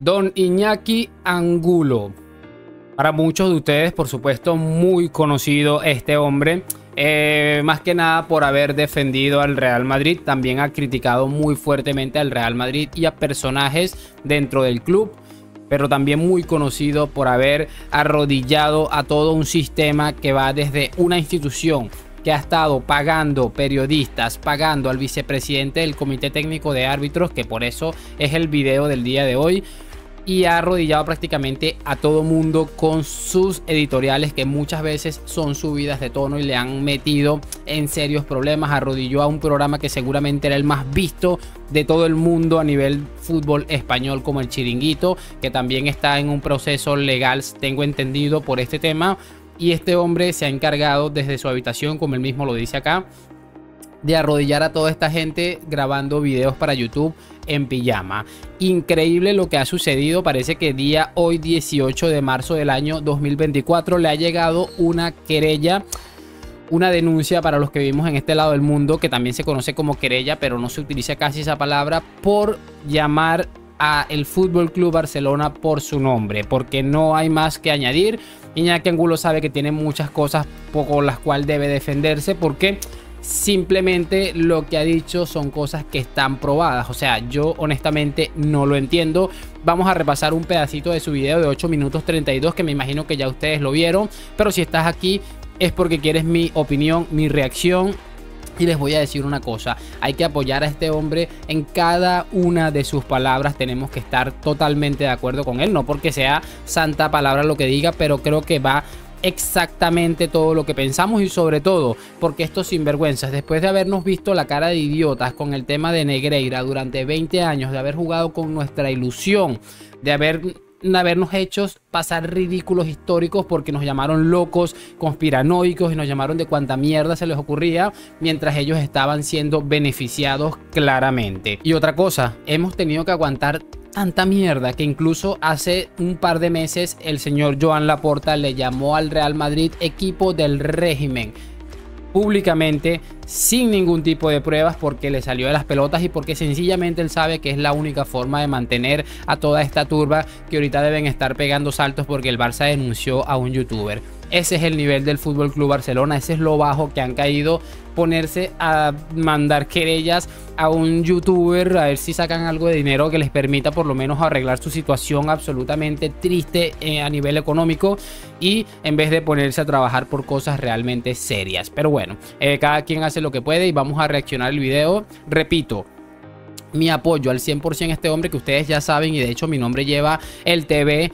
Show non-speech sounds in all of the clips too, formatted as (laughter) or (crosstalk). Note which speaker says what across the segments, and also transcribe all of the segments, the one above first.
Speaker 1: Don Iñaki Angulo. Para muchos de ustedes, por supuesto, muy conocido este hombre. Eh, más que nada por haber defendido al Real Madrid. También ha criticado muy fuertemente al Real Madrid y a personajes dentro del club. Pero también muy conocido por haber arrodillado a todo un sistema que va desde una institución que ha estado pagando periodistas, pagando al vicepresidente del Comité Técnico de Árbitros, que por eso es el video del día de hoy, y ha arrodillado prácticamente a todo mundo con sus editoriales que muchas veces son subidas de tono y le han metido en serios problemas. Arrodilló a un programa que seguramente era el más visto de todo el mundo a nivel fútbol español como el Chiringuito, que también está en un proceso legal, tengo entendido, por este tema. Y este hombre se ha encargado desde su habitación, como él mismo lo dice acá, de arrodillar a toda esta gente grabando videos para YouTube en pijama. Increíble lo que ha sucedido. Parece que día hoy 18 de marzo del año 2024 le ha llegado una querella. Una denuncia para los que vivimos en este lado del mundo, que también se conoce como querella, pero no se utiliza casi esa palabra, por llamar a el Fútbol Club Barcelona por su nombre, porque no hay más que añadir. Iñaki Angulo sabe que tiene muchas cosas por las cuales debe defenderse, porque simplemente lo que ha dicho son cosas que están probadas. O sea, yo honestamente no lo entiendo. Vamos a repasar un pedacito de su video de 8 minutos 32 que me imagino que ya ustedes lo vieron. Pero si estás aquí es porque quieres mi opinión, mi reacción. Y les voy a decir una cosa, hay que apoyar a este hombre en cada una de sus palabras, tenemos que estar totalmente de acuerdo con él, no porque sea santa palabra lo que diga, pero creo que va exactamente todo lo que pensamos y sobre todo porque estos sinvergüenzas, después de habernos visto la cara de idiotas con el tema de Negreira durante 20 años, de haber jugado con nuestra ilusión, de haber habernos hecho pasar ridículos históricos porque nos llamaron locos, conspiranoicos y nos llamaron de cuanta mierda se les ocurría mientras ellos estaban siendo beneficiados claramente. Y otra cosa, hemos tenido que aguantar tanta mierda que incluso hace un par de meses el señor Joan Laporta le llamó al Real Madrid equipo del régimen públicamente sin ningún tipo de pruebas porque le salió de las pelotas y porque sencillamente él sabe que es la única forma de mantener a toda esta turba que ahorita deben estar pegando saltos porque el Barça denunció a un youtuber. Ese es el nivel del Fútbol Club Barcelona, ese es lo bajo que han caído ponerse a mandar querellas a un youtuber a ver si sacan algo de dinero que les permita por lo menos arreglar su situación absolutamente triste eh, a nivel económico y en vez de ponerse a trabajar por cosas realmente serias. Pero bueno, eh, cada quien hace lo que puede y vamos a reaccionar el video. Repito, mi apoyo al 100% a este hombre que ustedes ya saben y de hecho mi nombre lleva el TV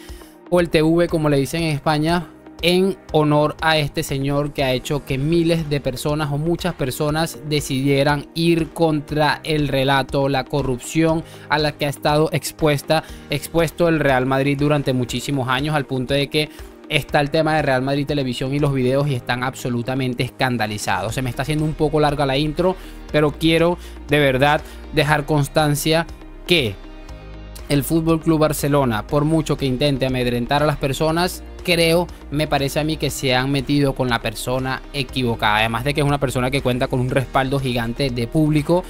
Speaker 1: o el TV como le dicen en España en honor a este señor que ha hecho que miles de personas o muchas personas decidieran ir contra el relato, la corrupción a la que ha estado expuesta, expuesto el Real Madrid durante muchísimos años, al punto de que está el tema de Real Madrid Televisión y los videos y están absolutamente escandalizados. Se me está haciendo un poco larga la intro, pero quiero de verdad dejar constancia que el Fútbol Club Barcelona, por mucho que intente amedrentar a las personas, creo, me parece a mí que se han metido con la persona equivocada. Además de que es una persona que cuenta con un respaldo gigante de público.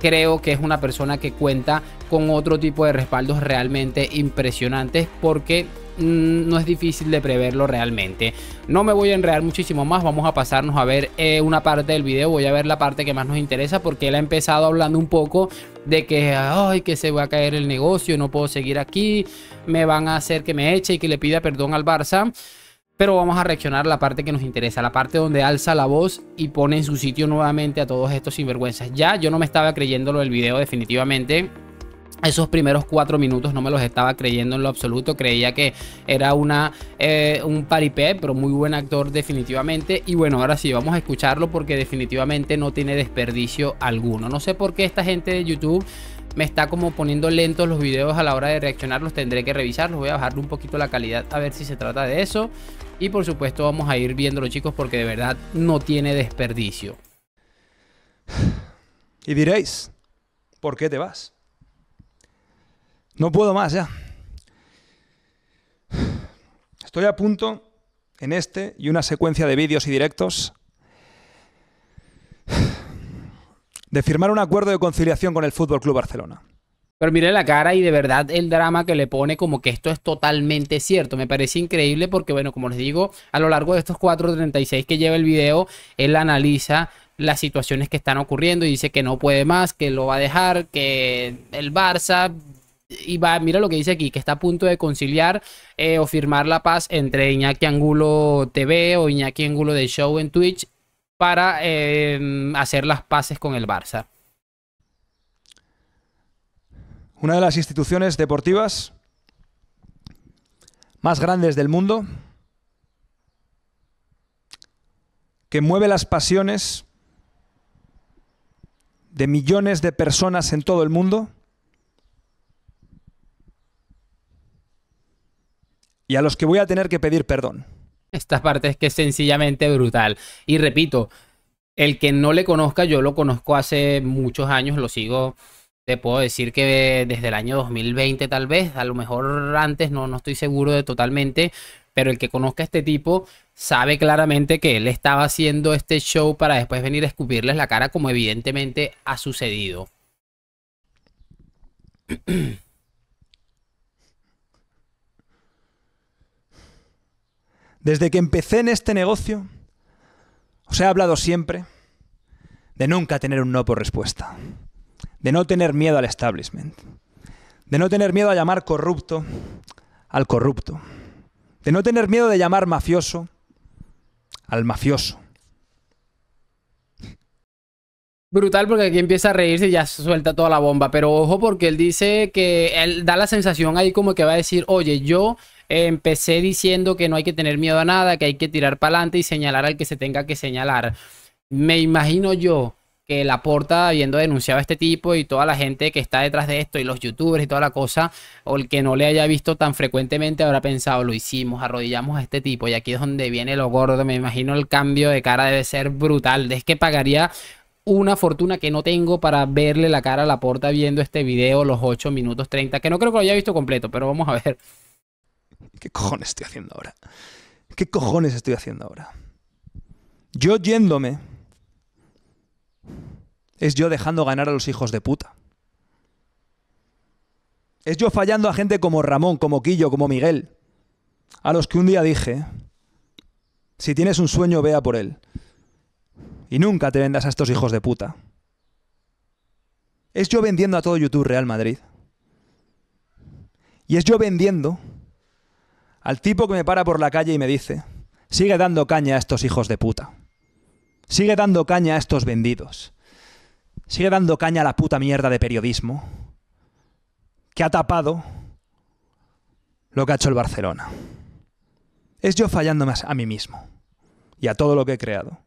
Speaker 1: Creo que es una persona que cuenta con otro tipo de respaldos realmente impresionantes porque mm, no es difícil de preverlo realmente. No me voy a enredar muchísimo más, vamos a pasarnos a ver eh, una parte del video, voy a ver la parte que más nos interesa porque él ha empezado hablando un poco de que, ay, que se va a caer el negocio, no puedo seguir aquí, me van a hacer que me eche y que le pida perdón al Barça. Pero vamos a reaccionar a la parte que nos interesa, la parte donde alza la voz y pone en su sitio nuevamente a todos estos sinvergüenzas. Ya yo no me estaba creyendo lo del video definitivamente. Esos primeros cuatro minutos no me los estaba creyendo en lo absoluto. Creía que era una, eh, un paripé, pero muy buen actor definitivamente. Y bueno, ahora sí, vamos a escucharlo porque definitivamente no tiene desperdicio alguno. No sé por qué esta gente de YouTube me está como poniendo lentos los videos a la hora de reaccionar. Los tendré que revisar. Los voy a bajarle un poquito la calidad a ver si se trata de eso. Y por supuesto vamos a ir viéndolo chicos porque de verdad no tiene desperdicio.
Speaker 2: Y diréis, ¿por qué te vas? No puedo más ya. Estoy a punto, en este y una secuencia de vídeos y directos, de firmar un acuerdo de conciliación con el Fútbol Club Barcelona.
Speaker 1: Pero mire la cara y de verdad el drama que le pone como que esto es totalmente cierto. Me parece increíble porque, bueno, como les digo, a lo largo de estos 4.36 que lleva el video, él analiza las situaciones que están ocurriendo y dice que no puede más, que lo va a dejar, que el Barça y va, mira lo que dice aquí, que está a punto de conciliar eh, o firmar la paz entre Iñaki Angulo TV o Iñaki Angulo de Show en Twitch para eh, hacer las paces con el Barça.
Speaker 2: Una de las instituciones deportivas más grandes del mundo, que mueve las pasiones de millones de personas en todo el mundo, y a los que voy a tener que pedir perdón.
Speaker 1: Esta parte es que es sencillamente brutal. Y repito, el que no le conozca, yo lo conozco hace muchos años, lo sigo te puedo decir que desde el año 2020 tal vez, a lo mejor antes no, no estoy seguro de totalmente, pero el que conozca a este tipo sabe claramente que él estaba haciendo este show para después venir a escupirles la cara como evidentemente ha sucedido. (clears throat)
Speaker 2: Desde que empecé en este negocio, os he hablado siempre de nunca tener un no por respuesta de no tener miedo al establishment, de no tener miedo a llamar corrupto al corrupto, de no tener miedo de llamar mafioso al mafioso.
Speaker 1: Brutal porque aquí empieza a reírse y ya suelta toda la bomba, pero ojo porque él dice que él da la sensación ahí como que va a decir, oye, yo empecé diciendo que no hay que tener miedo a nada, que hay que tirar para adelante y señalar al que se tenga que señalar. Me imagino yo que Laporta, habiendo denunciado a este tipo y toda la gente que está detrás de esto y los youtubers y toda la cosa, o el que no le haya visto tan frecuentemente habrá pensado, lo hicimos, arrodillamos a este tipo y aquí es donde viene lo gordo, me imagino el cambio de cara debe ser brutal, es que pagaría una fortuna que no tengo para verle la cara a Laporta viendo este video los 8 minutos 30, que no creo que lo haya visto completo, pero vamos a ver.
Speaker 2: ¿Qué cojones estoy haciendo ahora? ¿Qué cojones estoy haciendo ahora? Yo yéndome es yo dejando ganar a los hijos de puta. Es yo fallando a gente como Ramón, como Quillo, como Miguel, a los que un día dije, si tienes un sueño, vea por él. Y nunca te vendas a estos hijos de puta. Es yo vendiendo a todo YouTube Real Madrid. Y es yo vendiendo al tipo que me para por la calle y me dice, sigue dando caña a estos hijos de puta. Sigue dando caña a estos vendidos. Sigue dando caña a la puta mierda de periodismo que ha tapado lo que ha hecho el Barcelona. Es yo fallándome a mí mismo y a todo lo que he creado.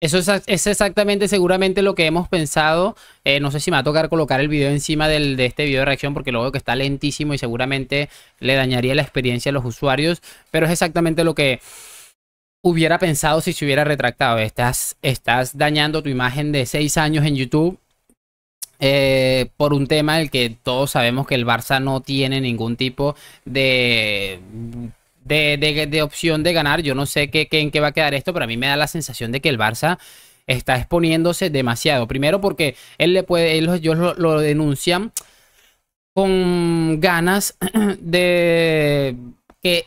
Speaker 1: Eso es, exactamente, seguramente lo que hemos pensado. Eh, no sé si me va a tocar colocar el video encima de este video de reacción porque lo veo que está lentísimo y seguramente le dañaría la experiencia a los usuarios. Pero es exactamente lo que hubiera pensado si se hubiera retractado. Estás, estás dañando tu imagen de seis años en YouTube eh, por un tema del que todos sabemos que el Barça no tiene ningún tipo de, de, opción de ganar. Yo no sé qué, en qué va a quedar esto, pero a mí me da la sensación de que el Barça está exponiéndose demasiado. Primero porque él le puede, ellos lo denuncian con ganas (clears throat) de que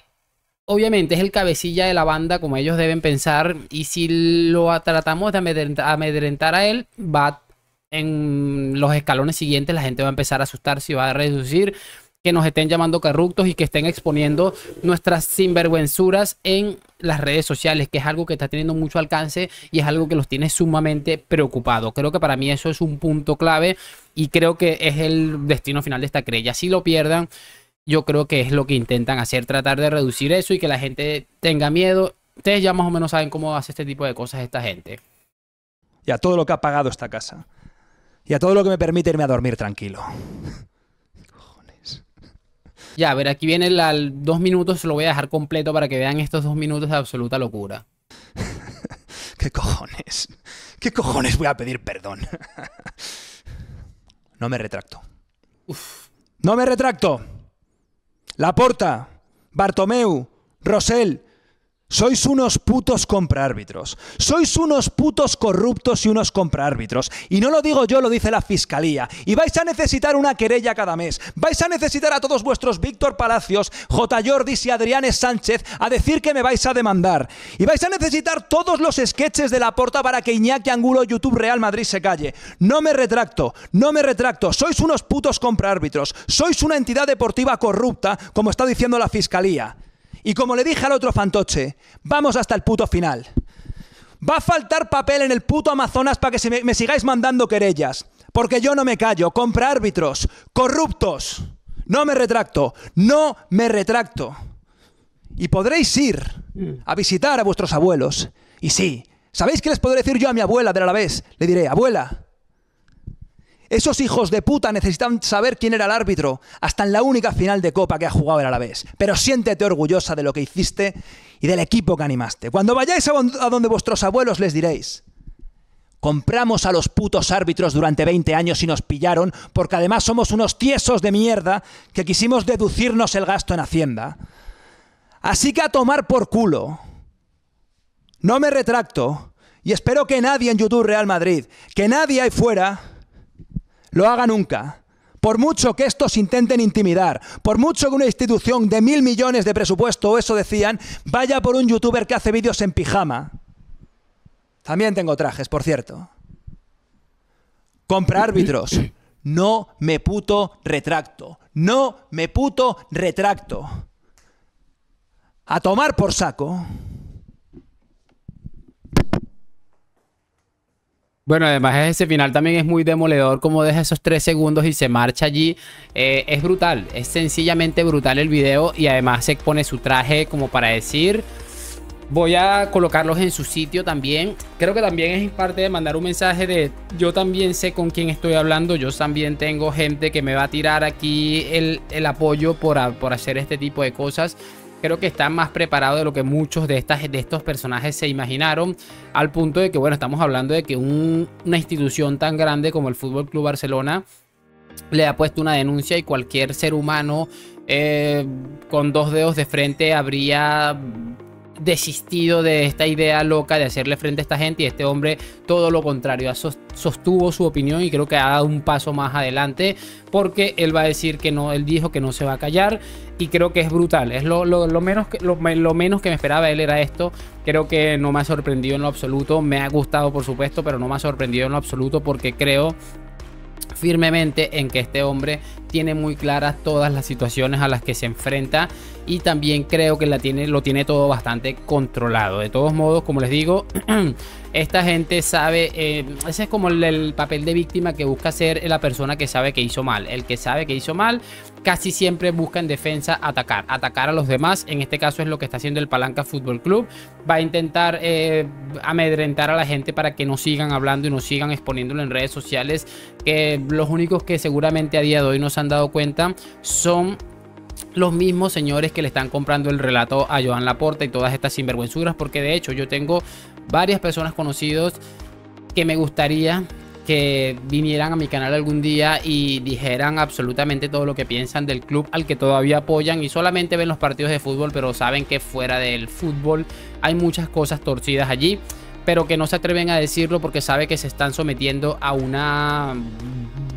Speaker 1: obviamente es el cabecilla de la banda, como ellos deben pensar, y si lo tratamos de amedrentar, a él, va en los escalones siguientes, la gente va a empezar a asustarse y va a reducir que nos estén llamando corruptos y que estén exponiendo nuestras sinvergüenzuras en las redes sociales, que es algo que está teniendo mucho alcance y es algo que los tiene sumamente preocupados. Creo que para mí eso es un punto clave y creo que es el destino final de esta crella. Si lo pierdan, yo creo que es lo que intentan hacer, tratar de reducir eso y que la gente tenga miedo. Ustedes ya más o menos saben cómo hace este tipo de cosas esta gente.
Speaker 2: Y a todo lo que ha pagado esta casa. Y a todo lo que me permite irme a dormir tranquilo.
Speaker 1: Ya, a ver, aquí viene el dos minutos, lo voy a dejar completo para que vean estos dos minutos de absoluta locura. (laughs)
Speaker 2: ¿Qué cojones? ¿Qué cojones voy a pedir perdón? (laughs) no me retracto. No me retracto. Laporta, Bartomeu, Rosell, Sois unos putos compra-árbitros. Sois unos putos corruptos y unos compra-árbitros. Y no lo digo yo, lo dice la fiscalía. Y vais a necesitar una querella cada mes. Vais a necesitar a todos vuestros Víctor Palacios, J. Jordis y Adrianes Sánchez a decir que me vais a demandar. Y vais a necesitar todos los sketches de la porta para que Iñaki Angulo YouTube Real Madrid se calle. No me retracto, no me retracto. Sois unos putos compra-árbitros. Sois una entidad deportiva corrupta, como está diciendo la fiscalía. Y como le dije al otro fantoche, vamos hasta el puto final. Va a faltar papel en el puto Amazonas para que me, me, sigáis mandando querellas. Porque yo no me callo. Compra árbitros. Corruptos. No me retracto. No me retracto. Y podréis ir a visitar a vuestros abuelos. Y sí, ¿sabéis qué les podré decir yo a mi abuela de la vez? Le diré, abuela, esos hijos de puta necesitan saber quién era el árbitro, hasta en la única final de Copa que ha jugado el Alavés. Pero siéntete orgullosa de lo que hiciste y del equipo que animaste. Cuando vayáis a donde vuestros abuelos les diréis, compramos a los putos árbitros durante 20 años y nos pillaron porque además somos unos tiesos de mierda que quisimos deducirnos el gasto en Hacienda. Así que a tomar por culo. No me retracto y espero que nadie en YouTube Real Madrid, que nadie ahí fuera lo haga nunca. Por mucho que estos intenten intimidar, por mucho que una institución de mil millones de presupuesto, o eso decían, vaya por un youtuber que hace vídeos en pijama. También tengo trajes, por cierto. Compra árbitros. No me puto retracto. No me puto retracto. A tomar por saco.
Speaker 1: Bueno, además ese final también es muy demoledor, como deja esos tres segundos y se marcha allí. Eh, es brutal, es sencillamente brutal el video y además se pone su traje como para decir... Voy a colocarlos en su sitio también. Creo que también es parte de mandar un mensaje de yo también sé con quién estoy hablando. Yo también tengo gente que me va a tirar aquí el, apoyo por, por hacer este tipo de cosas creo que está más preparado de lo que muchos de, estas, de estos personajes se imaginaron, al punto de que, bueno, estamos hablando de que una institución tan grande como el Fútbol Club Barcelona le ha puesto una denuncia y cualquier ser humano eh, con dos dedos de frente habría desistido de esta idea loca de hacerle frente a esta gente y este hombre todo lo contrario, sostuvo su opinión y creo que ha dado un paso más adelante porque él va a decir que no, él dijo que no se va a callar y creo que es brutal, es lo, menos, que, lo, menos que me esperaba él era esto, creo que no me ha sorprendido en lo absoluto, me ha gustado por supuesto, pero no me ha sorprendido en lo absoluto porque creo firmemente en que este hombre tiene muy claras todas las situaciones a las que se enfrenta y también creo que la tiene, lo tiene todo bastante controlado. De todos modos, como les digo, (clears throat) esta gente sabe, eh, ese es como el, papel de víctima que busca ser la persona que sabe que hizo mal. El que sabe que hizo mal casi siempre busca en defensa atacar, atacar a los demás. En este caso es lo que está haciendo el Palanca Fútbol Club. Va a intentar eh, amedrentar a la gente para que no sigan hablando y no sigan exponiéndolo en redes sociales. Que los únicos que seguramente a día de hoy no se han dado cuenta son los mismos señores que le están comprando el relato a Joan Laporta y todas estas sinvergüenzuras, porque de hecho yo tengo varias personas conocidos que me gustaría que vinieran a mi canal algún día y dijeran absolutamente todo lo que piensan del club al que todavía apoyan y solamente ven los partidos de fútbol, pero saben que fuera del fútbol hay muchas cosas torcidas allí, pero que no se atreven a decirlo porque sabe que se están sometiendo a una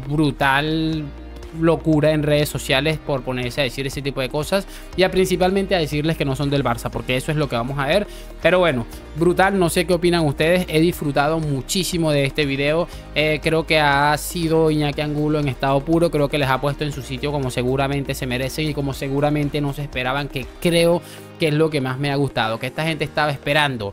Speaker 1: brutal locura en redes sociales por ponerse a decir ese tipo de cosas y a principalmente a decirles que no son del Barça, porque eso es lo que vamos a ver. Pero bueno, brutal, no sé qué opinan ustedes. He disfrutado muchísimo de este video. Eh, creo que ha sido Iñaki Angulo en estado puro. Creo que les ha puesto en su sitio como seguramente se merecen y como seguramente no se esperaban, que creo que es lo que más me ha gustado. Que esta gente estaba esperando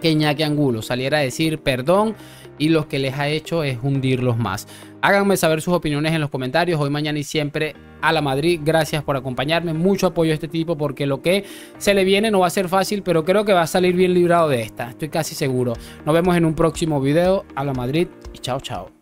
Speaker 1: que Iñaki Angulo saliera a decir perdón y lo que les ha hecho es hundirlos más. Háganme saber sus opiniones en los comentarios. Hoy, mañana y siempre a la Madrid. Gracias por acompañarme. Mucho apoyo a este tipo porque lo que se le viene no va a ser fácil, pero creo que va a salir bien librado de esta. Estoy casi seguro. Nos vemos en un próximo video. A la Madrid y chao, chao.